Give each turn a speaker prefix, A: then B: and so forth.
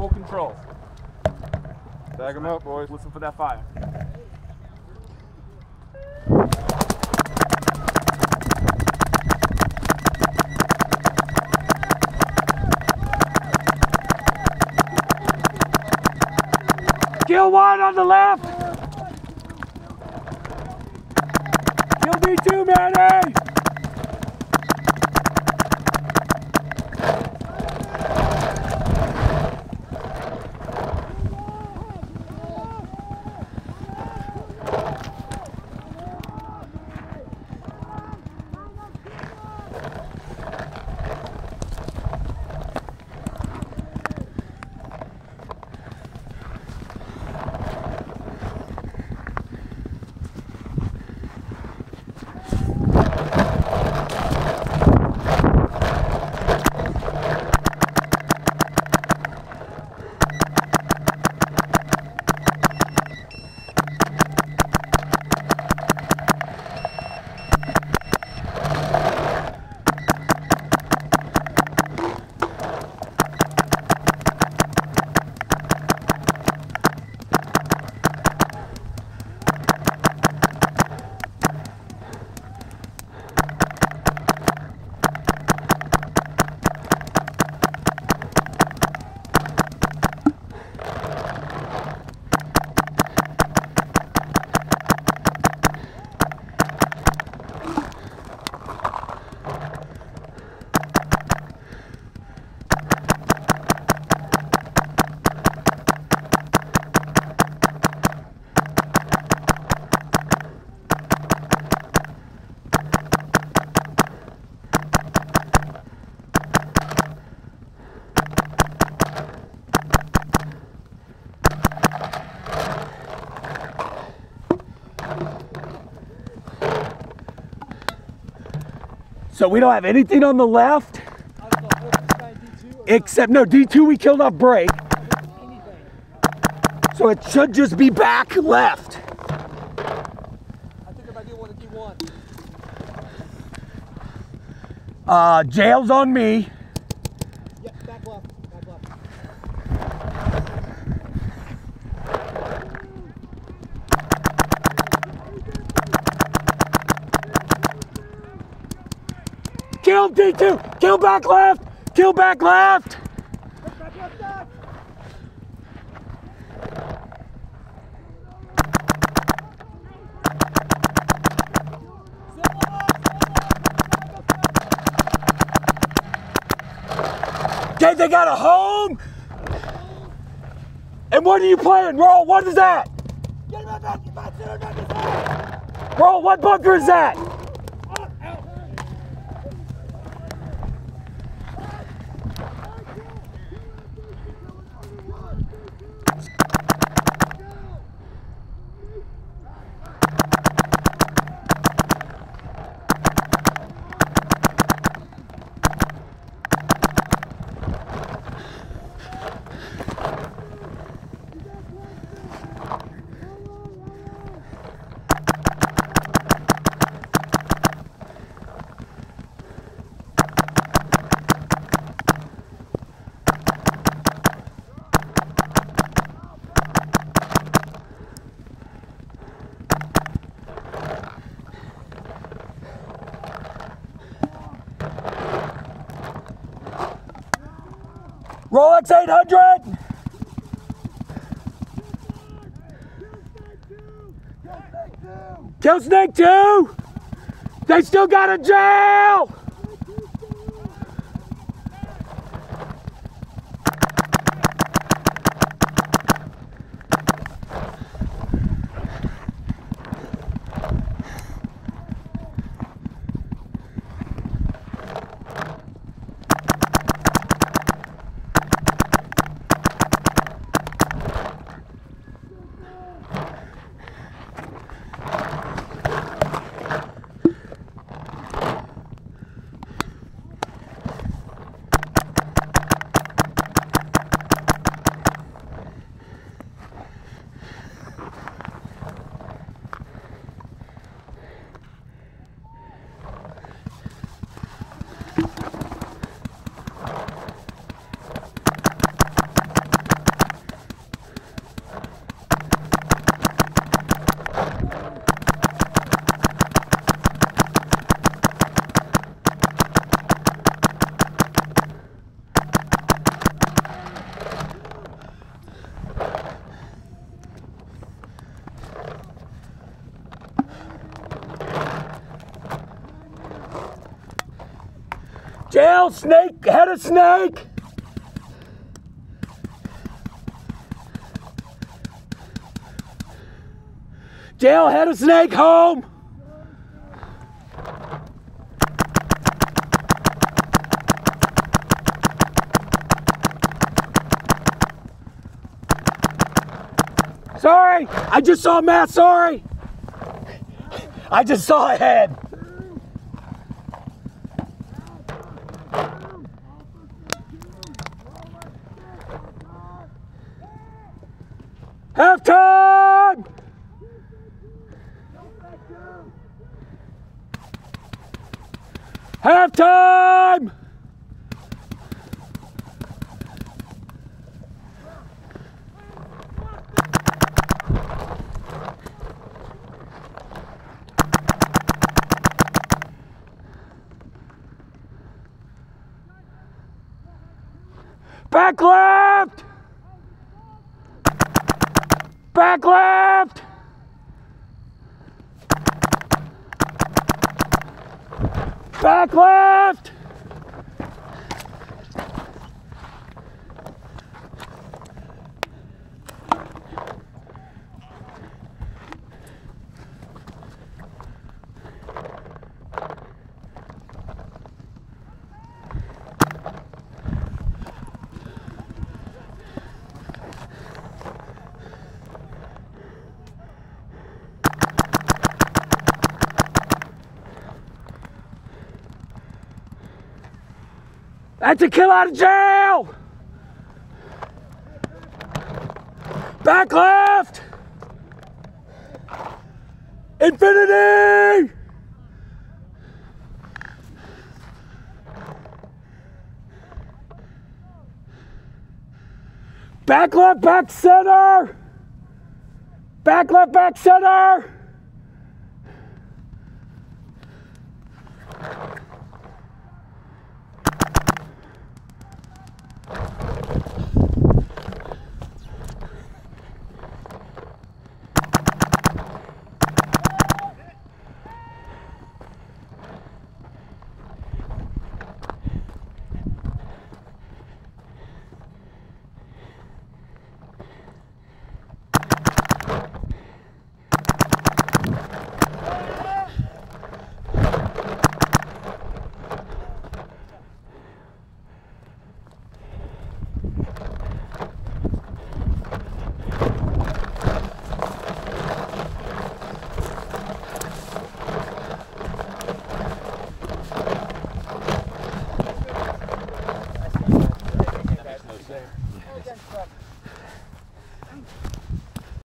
A: full control.
B: Tag them up, boys.
A: Listen for that fire. Kill one on the left. Kill D2, Manny. So we don't have anything on the left? Except, no, D2 we killed off break. So it should just be back left.
C: I think if I do one, D1.
A: Uh, jail's on me.
C: Yep, back left, back left.
A: Kill D2! Kill back left! Kill back left!
C: Back left, back.
A: Okay, they got a home! And what are you playing? Roll, what is that?
C: Him.
A: Roll, what bunker is that? Rolex 800! Kill Snake 2! They still got a jail! Jail, snake, head of snake. Jail, head of snake, home. Sorry, I just saw Matt, sorry. I just saw a head. Halftime! Halftime! Back left! Back left! Back left! That's a kill out of jail! Back left! Infinity! Back left, back center! Back left, back center!